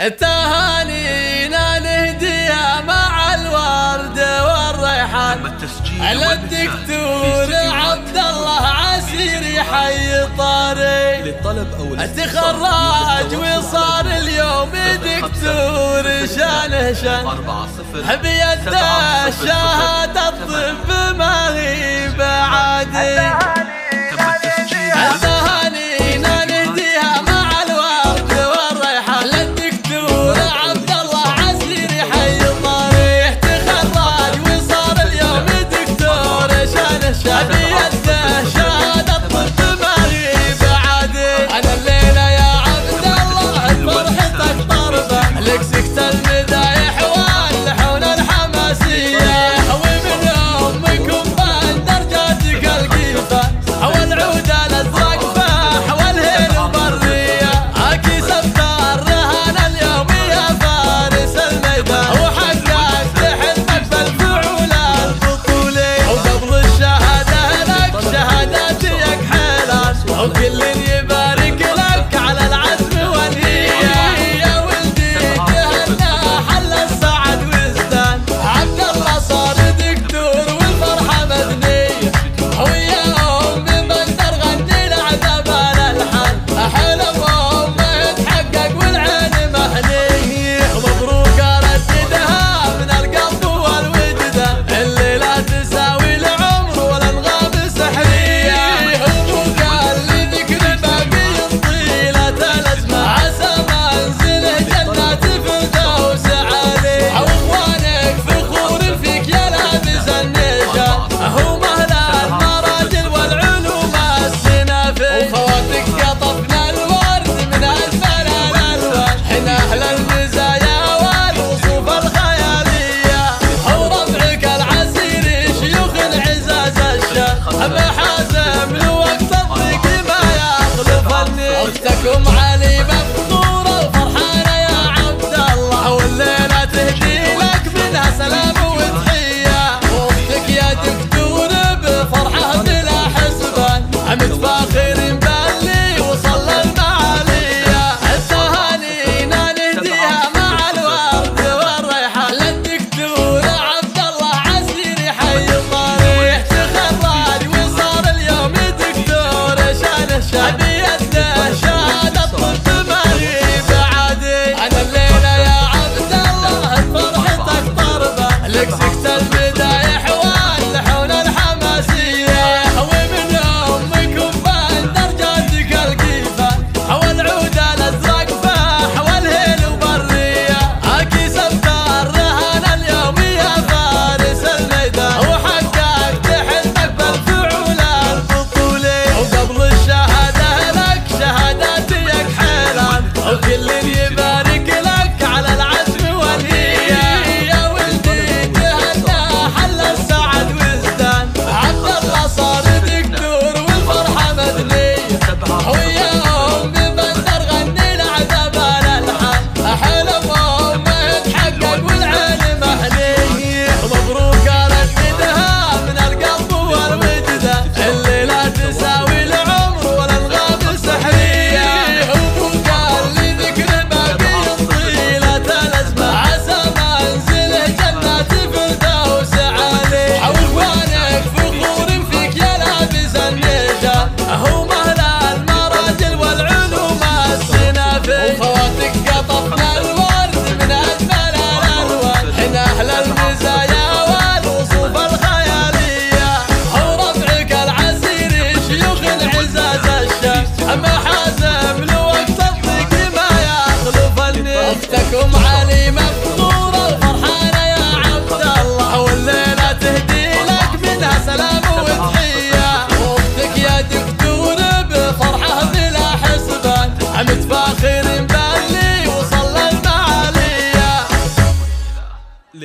التهانينا نهديها مع الورد والريحان. على الدكتور عبد الله عسيري حي طاري للطلب أو تخرج وصار اليوم دكتور شانه شان بيده شهادة الطب ما Oh, desire.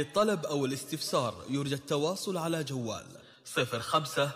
للطلب أو الاستفسار يرجى التواصل على جوال. صفر خمسة